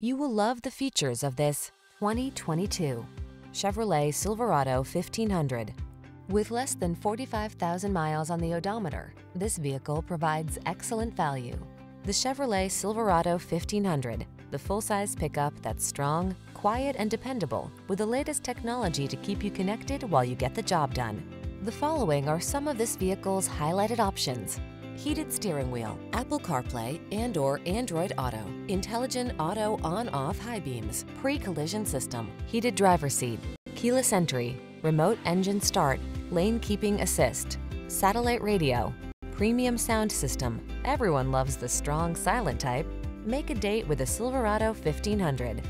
You will love the features of this 2022 Chevrolet Silverado 1500. With less than 45,000 miles on the odometer, this vehicle provides excellent value. The Chevrolet Silverado 1500, the full-size pickup that's strong, quiet, and dependable with the latest technology to keep you connected while you get the job done. The following are some of this vehicle's highlighted options. Heated steering wheel, Apple CarPlay and or Android Auto, intelligent auto on-off high beams, pre-collision system, heated driver seat, keyless entry, remote engine start, lane keeping assist, satellite radio, premium sound system. Everyone loves the strong silent type. Make a date with a Silverado 1500.